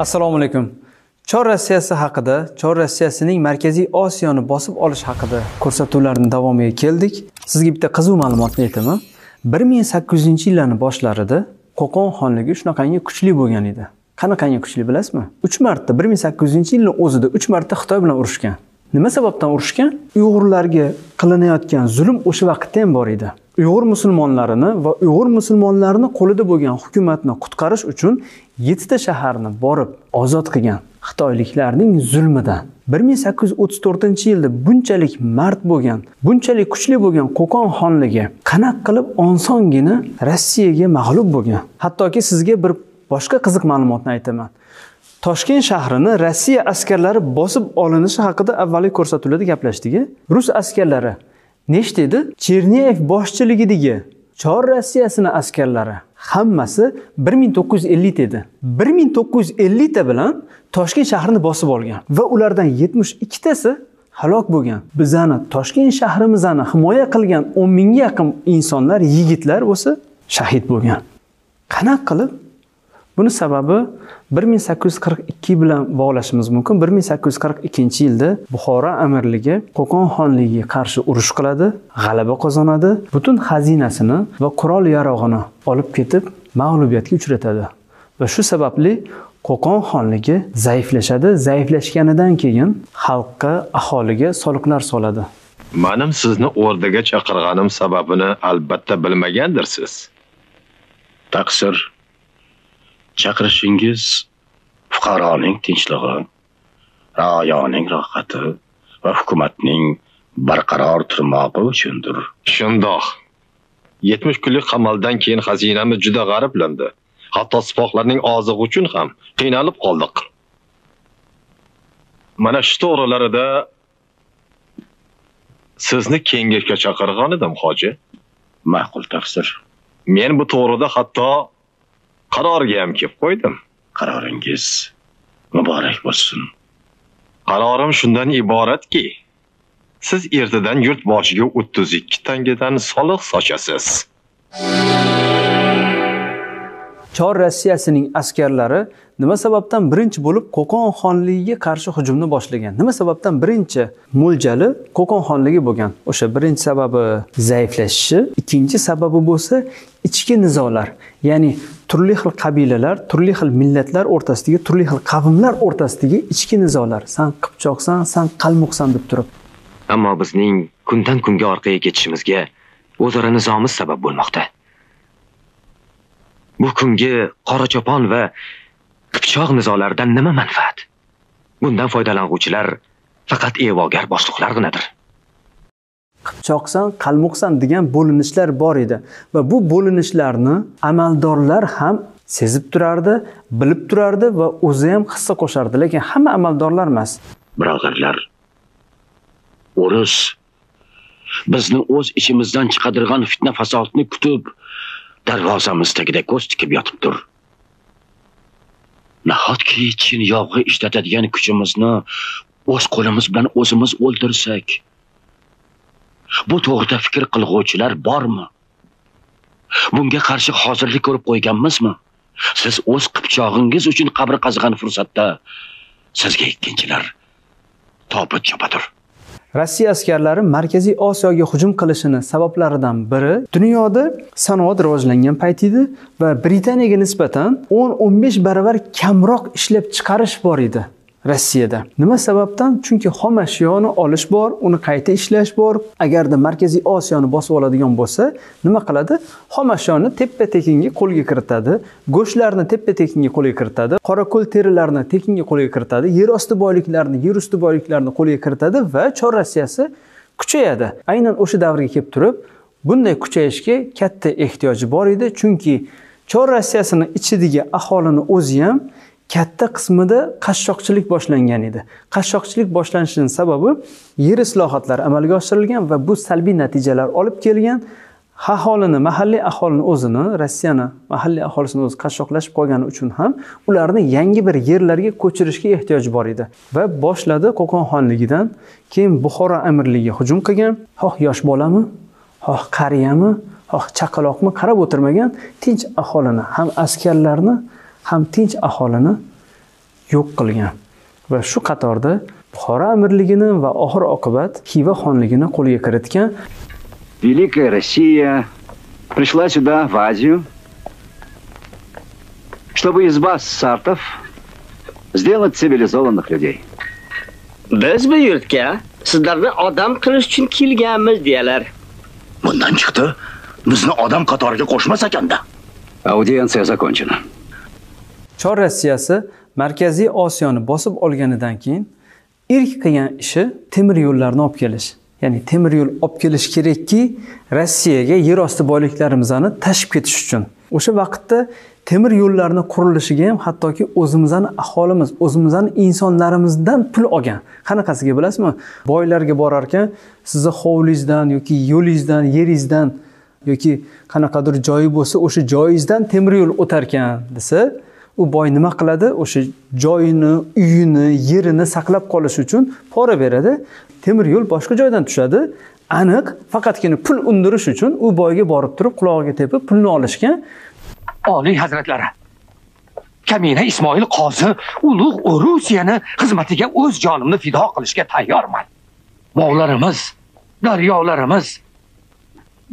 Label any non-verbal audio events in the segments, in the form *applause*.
assalomu alaykum. Chor rossiyasi haqida chor rossiyasining markaziy osiyoni bosib olish haqida ko'rsatuvlarni davomiga keldik. Sizga bitta qiziq ma'lumotni aytaman. Bir ming sakkiz yuzinchi yillarni boshlarida qo'qon xonligi shunaqangi kuchli bo'lgan edi. Qanaqangi kuchli bilasizmi? Uch marta bir ming sakkiz yuzinchi yilni o'zida uch marta xitoy bilan urushgan. Nima sababdan urushgan? Uyg'urlarga qilinayotgan zulm o'sha vaqtda ham bor edi. Uyg'ur musulmonlarini va uyg'ur musulmonlarini qo'lida bo'lgan hukumatni qutqarish uchun yettita shaharni borib ozod qilgan xitoyliklarning zulmidan bir ming sakkiz yuz o'ttiz to'rtinchi yilda bunchalik mard bo'lgan bunchalik kuchli bo'lgan qo'qon xonligi qanaqa qilib osongina rossiyaga mag'lub bo'lgan. Hattoki sizga bir boshqa qiziq ma'lumotni aytaman. Toshkent shahrini rossiya askarlari bosib olinishi haqida avvalgi ko'rsatuvlarda gaplashdik rus askarlari nechta edi cherneyev boshchiligidagi chor rossiyasini askarlari. Hammasi bir ming to'qqiz yuz ellik edi bir ming to'qqiz yuz bilan toshkent shahrini bosib olgan va ulardan yetmish ikkitasi halok bo'lgan. Bizani toshkent shahrimizni himoya qilgan o'n mingga yaqin insonlar yigitlar bo'lsa shahid bo'lgan. Qanaqa qilib? Buni sababi bir ming sakkiz yuz qirq ikki bilan bog'lashimiz mumkin. bir ming sakkiz yuz qirq ikkinchi yilda buxoro amirligi qo'qon xonligiga qarshi urush qiladi g'alaba qozonadi butun xazinasini va qurol yarog'ini olib ketib mag'lubiyatga uchratadi. Va shu sababli qo'qon xonligi zaiflashadi. Zaiflashganidan keyin xalqqa aholiga soliqlar soladi. Manim sizni o'rdaga chaqirganim sababini albatta bilmagandirsiz. Taqsir chaqirishingiz fuqaroning tinchligi raoyoning rohati va hukumatning barqaror turmog'i uchundir. Shundoq. Yetmish kunlik qamaldan keyin xazinamiz juda g'ariblandi. Hatto sipohlarning ozig'i uchun ham qiynalib qoldik mana shu to'g'rilarida sizni kengashga chaqirgan edim hoji. Ma'qul taqsir. Men bu to'g'rida hatto qarorga ham kelib qo'ydim. Qaroringiz muborak bo'lsin. Qarorim shundan iboratki siz ertadan yurt boshiga o'ttiz ikki tangadan soliq sochasiz. Chor rossiyasining askarlari nima sababdan birinchi bo'lib qo'qon xonligiga qarshi hujumni boshlagan? Nima sababdan birinchi mo'ljali qo'qon xonligi bo'lgan? O'sha birinchi sababi zaiflashishi ikkinchi sababi bo'lsa ichki nizolar ya'ni turli xil qabilalar turli xil millatlar o'rtasidagi turli xil qavmlar o'rtasidagi ichki nizolar. San qipchoqsan san qalmoqsan deb turib. Ammo bizning kundan kunga orqaga ketishimizga o'zaro nizomiz sabab bo'lmoqda. Bu kungi qoracho'pon va qipchoq nizolaridan nima manfaat? Bundan foydalanuvchilar faqat e'vogar boshliqlarginadir qipchoqsan qalmoqsan degan bo'linishlar bor edi. Va bu bo'linishlarni amaldorlar ham sezib turardi bilib turardi va o'zi ham hissa qo'shardi. Lekin hamma amaldorlar emas. Birodarlar o'ris bizni o'z ichimizdan chiqadirgan fitna fasodni kutib darvozamiz tagida ko'z tikib yotibdir nahotki chin yog'i ishlatadigan kuchimizni o'z qo'limiz bilan o'zimiz o'ldirsak? Bu to'g'rida fikr qilg'uvchilar bormi? Bunga qarshi hozirlik ko'rib qo'yganmizmi? Siz o'z qipchog'ingiz uchun qabr qazig'an fursatda sizga ikkinchilar tobut chopadir rossiya askarlari markaziy osiyoga hujum qilishini sabablaridan biri dunyoda sanoat rivojlangan payt edi va britaniyaga nisbatan 10-15 baravar kamroq ishlab chiqarish bor edi. Rossiyada. Nima sababdan? Chunki xom ashyoni olish bor uni qayta ishlash bor. Agarda markaziy osiyoni bosib oladigan bo'lsa nima qiladi? Xom ashyoni teppa tekinga qo'lga kiritadi go'shtlarni teppa tekinga qo'lga kiritadi qorako'l terilarini tekinga qo'lga kiritadi yer osti boyliklarini yer usti boyliklarini qo'lga kiritadi va chor rossiyasi kuchayadi. Aynan o'sha davrga kelib turib bunday kuchayishga katta ehtiyoji bor edi. Chunki chor rossiyasini ichidagi aholini o'zi ham katta qismida qashshoqchilik boshlangan edi. Qashshoqchilik boshlanishining sababi yer islohotlari amalga oshirilgan va bu salbiy natijalar olib kelgan aholini mahalliy aholini o'zini rossiyani mahalliy aholisini o'zi qashshoqlashib qolgani uchun ham ularni yangi bir yerlarga ko'chirishga ehtiyoj bor edi va boshladi qo'qon xonligidan keyin buxoro amirligiga hujum qilgan. Xoh yosh bolami? Xoh qariyami? Xoh chaqaloqmi? Qarab o'tirmagan tinch aholini ham askarlarni ham tinch aholini yo'q qilgan va shu qatorda buxoro amirligini va oxir oqibat xiva xonligini qo'lga kiritgan Великая Россия пришла сюда, в Азию, чтобы из вас, сартов, сделать цивилизованных людей. Biz bu yurtga sizlarni odam qilish uchun kelganmiz deyalar. Bundan chiqdi, bizni odam qatoriga qo'shmas ekanda. Аудиенция закончена. Chor rossiyasi markaziy osiyoni bosib olganidan keyin ilk qilgan ishi temir yo'llarni olib kelish. Ya'ni temir yo'l olib kelish kerakki rossiyaga yer osti boyliklarimizni tashib ketish uchun. O'sha vaqtda temir yo'llarni qurilishiga ham hattoki o'zimizni aholimiz o'zimizni insonlarimizdan pul olgan. Qanaqasiga bilasizmi? Boylarga borar ekan sizni hovlingizdan yoki yo'lingizdan yeringizdan yoki qanaqadir joyi bo'lsa o'sha joyingizdan temir yo'l o'tarkan desa u boy nima qiladi o'sha joyini uyini yerini saqlab qolish uchun pora beradi temir yo'l boshqa joydan tushadi aniq faqatgina pul undirish uchun u boyga borib turib qulog'iga tepib pulni olishgan Oliy hazratlari. Kamina Ismoil qozi ulug' Rusiyani xizmatiga o'z jonimni fido qilishga tayyorman. Bog'larimiz, daryolarimiz,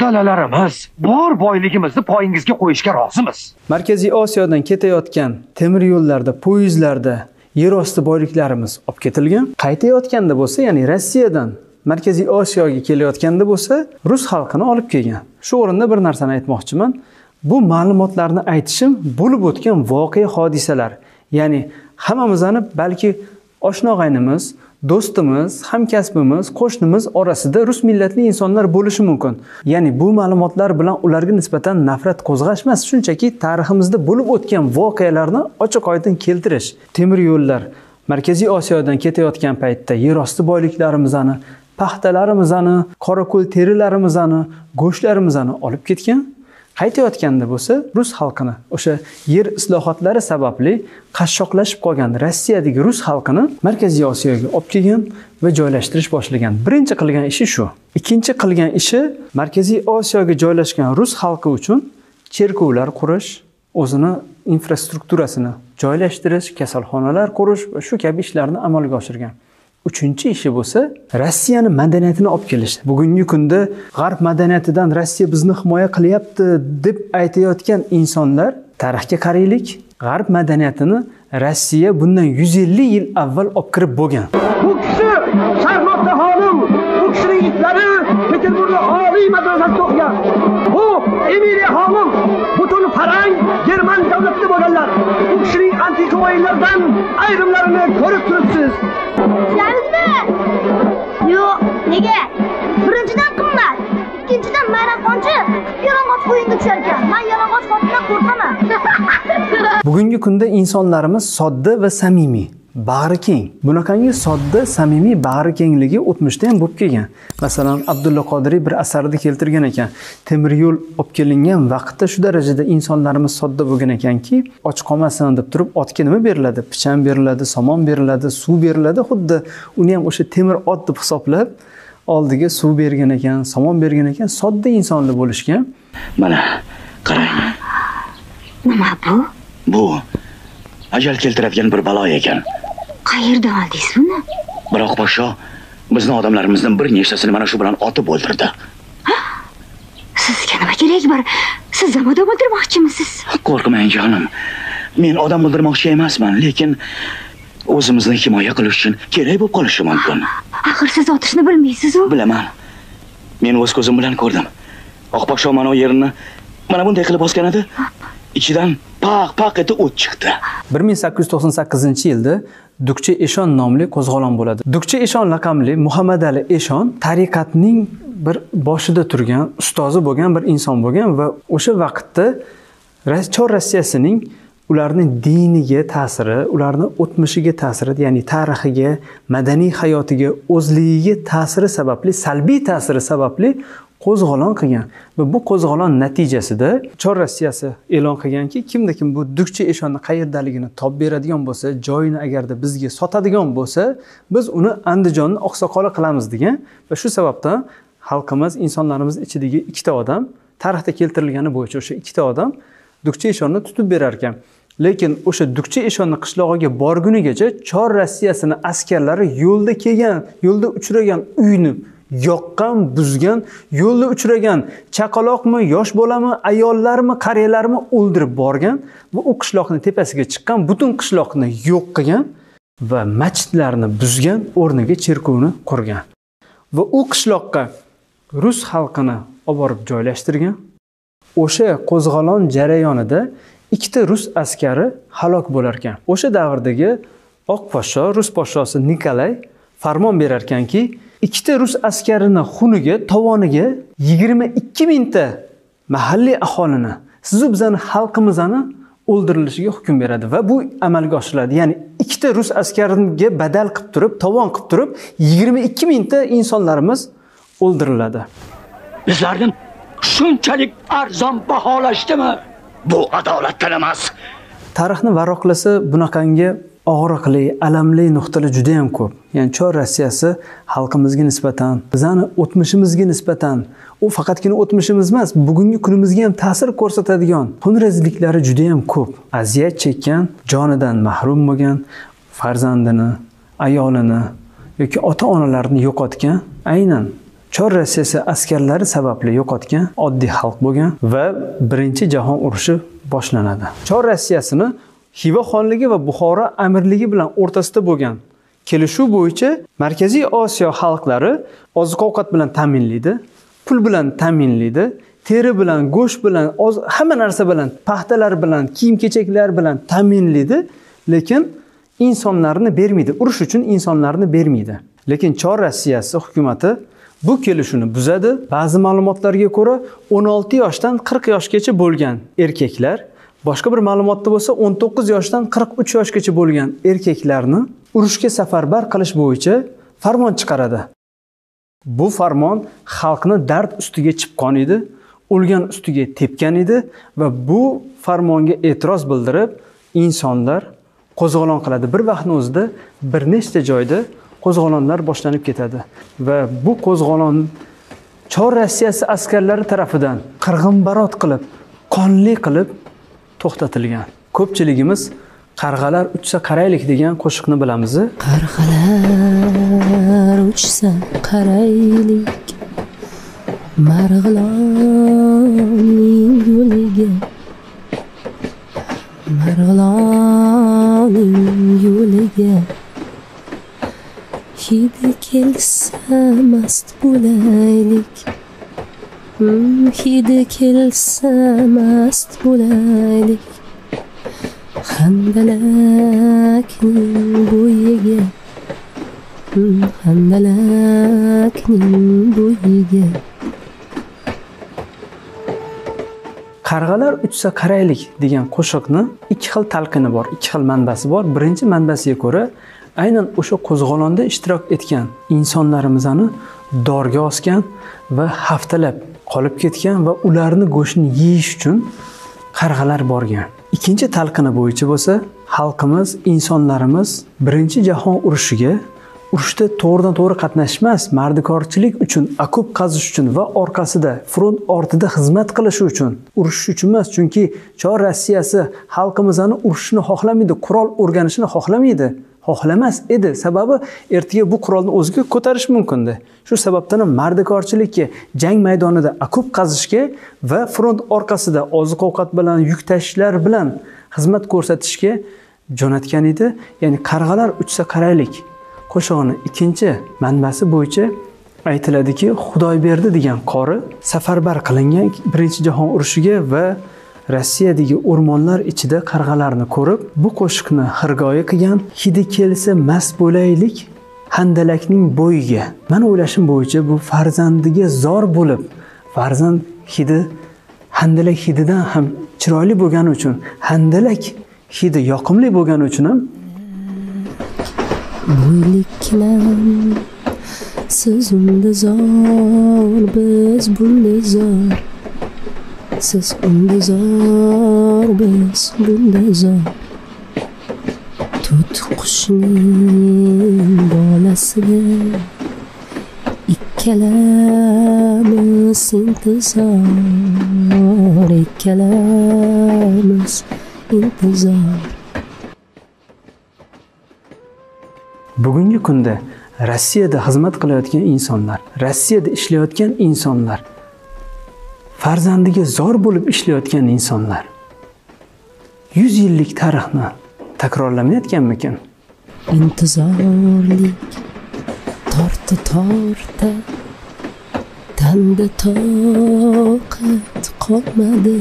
dalalarimiz, bor boyligimizni poyingizga qo'yishga rozimiz. markaziy osiyodan ketayotgan temir yo'llarda poyezdlarda yer osti boyliklarimiz olib ketilgan. Qaytayotganda bo'lsa ya'ni rossiyadan markaziy osiyoga kelayotganda bo'lsa rus xalqini olib kelgan. Shu o'rinda bir narsani aytmoqchiman. Bu ma'lumotlarni aytishim bo'lib o'tgan voqea hodisalar. Ya'ni hammamizni balki oshna og'aynimiz do'stimiz hamkasbimiz qo'shnimiz orasida rus millatli insonlar bo'lishi mumkin. Ya'ni bu ma'lumotlar bilan ularga nisbatan nafrat qo'zg'ash emas shunchaki tariximizda bo'lib o'tgan voqealarni ochiq oydin keltirish. Temir yo'llar markaziy osiyodan ketayotgan paytda yer osti boyliklarimizni paxtalarimizni qorako'l terilarimizni go'shtlarimizni olib ketgan. Qaytayotganda bo'lsa rus xalqini o'sha yer islohotlari sababli qashshoqlashib qolgan rossiyadagi rus xalqini markaziy osiyoga olib kelgan va joylashtirish boshlagan. Birinchi qilgan ishi shu. Ikkinchi qilgan ishi markaziy osiyoga joylashgan rus xalqi uchun cherkovlar qurish o'zini infrastrukturasini joylashtirish kasalxonalar qurish va shu kabi ishlarni amalga oshirgan. Uchinchi ishi bo'lsa rossiyani madaniyatini olib kelish. Bugungi kunda g'arb madaniyatidan rossiya bizni himoya qilyapti deb aytayotgan insonlar tarixga qaraylik. G'arb madaniyatini rossiya bundan 150 yil avval olib kirib bo'lgan. Bu kishi Sharnoqda xonim, bu kishining itlari kishining antiqa o'yinlaridan ayrimlarini ko'rib turibsiz. Sizlarmi? Yo'q, nega? Birinchidan qimmat, ikkinchidan mayramxonchi yalang'och o'yinga tushar ekan. Men yalang'och xotindan qo'rqaman. *laughs* bugungi kunda insonlarimiz sodda va samimiy bag'ri keng bunaqangi sodda samimiy bag'ri kengligi o'tmishda ham bo'lib kelgan masalan abdulla qodiriy bir asarida keltirgan ekan temir yo'l olib kelingan vaqtda shu darajada insonlarimiz sodda bo'lgan ekanki och qolmasin deb turib otga nima beriladi pichan beriladi somon beriladi suv beriladi xuddi uni ham o'sha temir ot deb hisoblab oldiga suv bergan ekan somon bergan ekan sodda insonlar bo'lishgan Mana, qarang. Nima bu? Bu ajal keltiradigan bir balo ekan. Qayerdan oldingiz buni? Biroq podsho bizni odamlarimizdan bir nechtasini mana shu bilan otib o'ldirdi. Sizga nima kerak bor? Siz zamoda o'ldirmoqchimisiz? Qo'rqmang jonim. Men odam o'ldirmoqchi emasman, lekin o'zimizni himoya qilish uchun kerak bo'lib qolishi mumkin. Axir siz otishni bilmaysiz-ku. Bilaman. Men o'z ko'zim bilan ko'rdim. Oq podsho mana u yerini mana bunday qilib bosgan edi. Ichidan paq paq etib o't chiqdi. 1898 yilda dukchi Eshon nomli qo'zg'olon bo'ladi. dukchi Eshon laqamli muhammadali Eshon tariqatning bir boshida turgan, ustozi bo'lgan bir inson bo'lgan va o'sha vaqtda Chor Rossiyasining ularni diniga ta'siri, ularni o'tmishiga ta'siri, ya'ni tarixiga, madaniy hayotiga, o'zligiga ta'siri sababli, salbiy ta'siri sababli qo'zg'olon qilgan va bu qo'zg'olon natijasida chor rossiyasi e'lon qilganki kimda kim bu dukcha eshonni qayerdaligini topib beradigan bo'lsa joyini agarda bizga sotadigan bo'lsa biz uni andijonni oqsoqoli qilamiz degan va shu sababdan xalqimiz insonlarimiz ichidagi ikkita odam tarixda keltirilgani bo'yicha o'sha ikkita odam dukcha eshonni tutib berar ekan. Lekin o'sha dukcha eshonni qishlog'iga borgunigacha chor rossiyasini askarlari yo'lda kelgan yo'lda uchragan uyni yoqqan buzgan yo'lda uchragan chaqaloqmi yosh bolami ayollarmi qariyalarmi o'ldirib borgan va u qishloqni tepasiga chiqqan butun qishloqni yo'q qilgan va masjidlarni buzgan o'rniga cherkovni qurgan. Va u qishloqqa rus xalqini olib borib joylashtirgan. O'sha qo'zg'olon jarayonida ikkita rus askari halok bo'lar ekan o'sha davrdagi oq podsho rus podshosi nikolay farmon berar ekanki ikkita rus askarini xuniga tovoniga yigirma ikki mingta mahalliy aholini sizu bizani xalqimizni o'ldirilishiga hukm beradi va bu amalga oshiriladi. Ya'ni ikkita rus askariga badal qilib turib tovon qilib turib yigirma ikki mingta insonlarimiz o'ldiriladi. Bizlarni shunchalik arzon baholashdimi? Bu adolatdan emas. Tarixni varroqlasa bunaqangi og'riqli alamli nuqtalar juda yam ko'p. Ya'ni chor rossiyasi xalqimizga nisbatan bizani o'tmishimizga nisbatan u faqatgina o'tmishimiz emas bugungi kunimizga ham ta'sir ko'rsatadigan xunrezliklari judayam ko'p. Aziyat chekkan jonidan mahrum bo'lgan farzandini ayolini yoki ota onalarini yo'qotgan aynan chor rossiyasi askarlari sababli yo'qotgan oddiy xalq bo'lgan va birinchi jahon urushi boshlanadi. Chor rossiyasini xiva xonligi va buxoro amirligi bilan o'rtasida bo'lgan kelishuv bo'yicha markaziy osiyo xalqlari oziq ovqat bilan ta'minlaydi pul bilan ta'minlaydi teri bilan go'sht bilan hamma narsa bilan paxtalar bilan kiyim kechaklar bilan ta'minlaydi lekin insonlarni bermaydi urush uchun insonlarni bermaydi. Lekin chor rossiyasi hukumati bu kelishuvni buzadi. Ba'zi ma'lumotlarga ko'ra 16 yoshdan 40 yoshgacha bo'lgan erkaklar boshqa bir ma'lumotda bo'lsa 19 yoshdan 43 yoshgacha bo'lgan erkaklarni urushga safarbar qilish bo'yicha farmon chiqaradi. Bu farmon xalqni dard ustiga chipqon edi o'lgan ustiga tepgan edi va bu farmonga e'tiroz bildirib insonlar qo'zg'olon qiladi. Bir vaqtni o'zida bir nechta joyda qo'zg'olonlar boshlanib ketadi va bu qo'zg'olon chor rossiyasi askarlari tarafidan qirg'inbarot qilib qonli qilib to'xtatilgan. Ko'pchiligimiz qarg'alar uchsa qaraylik degan qo'shiqni bilamiz qarg'alar uchsa qaraylik marg'ilonning yo'liga marg'ilonning yo'liga. Hidi kelsa mast bo'laylik. Hidi kelsa mast bo'laylik. Handalakning bo'yiga hmm, handalakning bo'yiga qarg'alar uchsa qaraylik degan qo'shiqni ikki xil talqini bor ikki xil manbasi bor. Birinchi manbasiga ko'ra aynan o'sha qo'zg'olonda ishtirok etgan insonlarimizni dorga osgan va haftalab qolib ketgan va ularni go'shtini yeyish uchun qarg'alar borgan. Ikkinchi talqini bo'yicha bo'lsa xalqimiz insonlarimiz birinchi jahon urushiga urushda to'g'ridan to'g'ri qatnashish emas mardikorchilik uchun okop qazish uchun va orqasida front ortida xizmat qilish uchun urushish uchun emas chunki chor rossiyasi xalqimizni urushishni xohlamaydi qurol o'rganishni xohlamaydi. Xohlamas edi. Sababi ertaga bu qurolni o'ziga ko'tarish mumkindi shu sababdan ham mardikorchilikka jang maydonida okop qazishga va front orqasida oziq ovqat bilan yuk tashishlar bilan xizmat ko'rsatishga jo'natgan edi. Ya'ni qarg'alar uchsa qaraylik. Qo'shig'ini ikkinchi manbasi bo'yicha aytiladiki xudoyberdi degan qori safarbar qilingan birinchi jahon urushiga va rossiyadagi o'rmonlar ichida qarg'alarni ko'rib bu qo'shiqni xirgoyi qilgan hidi kelsa mast bo'laylik handalakning bo'yiga. Man o'ylashim bo'yicha bu farzandiga zor bo'lib farzand hidi handalak hididan ham chiroyli bo'lgani uchun handalak hidi yoqimli bo'lgani uchun ham bo'yliklam siz unda zor biz bunda zor. Siz unda zor biz bunda zor tut qushning bolasiga ikkalamiz intizor ikkalamiz intizor bugungi kunda rossiyada xizmat qilayotgan insonlar rossiyada ishlayotgan insonlar farzandiga zor bo'lib ishlayotgan insonlar. Yuz yillik tarixni takrorlamayotganmikin intizorlik torta torta tanda toqat qolmadi.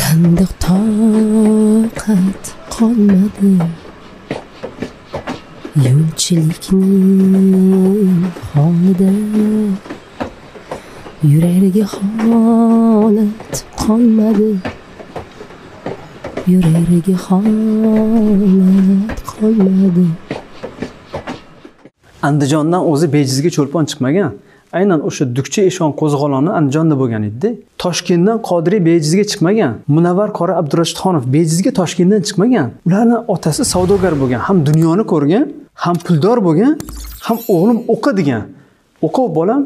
Tanda toqat qolmadi. Yo'lchilikning holida yuragi holat qolmadi. Yuragi holat qolmadi. Andijondan o'zi bejizga cho'lpon chiqmagan. Aynan o'sha dukcha eshon qo'zg'oloni andijonda bo'lgan edida toshkentdan qodiriy bejizga chiqmagan. Munavvar qori abdurashidxonov bejizga toshkentdan chiqmagan. Ularni otasi savdogar bo'lgan ham dunyoni ko'rgan ham puldor bo'lgan ham o'g'lim o'qi degan. O'qi bolam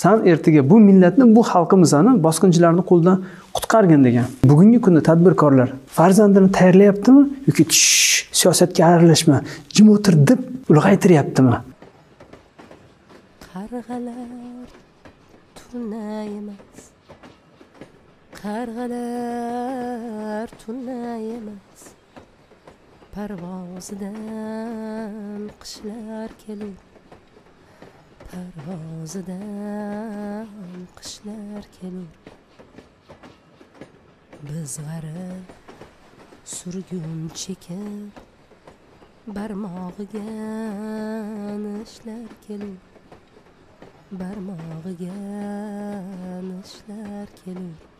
san ertaga bu millatni bu xalqimizni bosqinchilarni qo'lidan qutqargin degan. Bugungi kunda tadbirkorlar farzandini tayyorlayaptimi yoki tush siyosatga aralashma jim o'tir deb ulg'aytiryaptimi? Qarg'alar turna emas. Qarg'alar turna emas. Parvozidan qishlar kelur parvozidan qishlar kelur. Biz g'arib surgun chekib barmog'iga nishlar kelur. Barmog'iga nishlar kelur.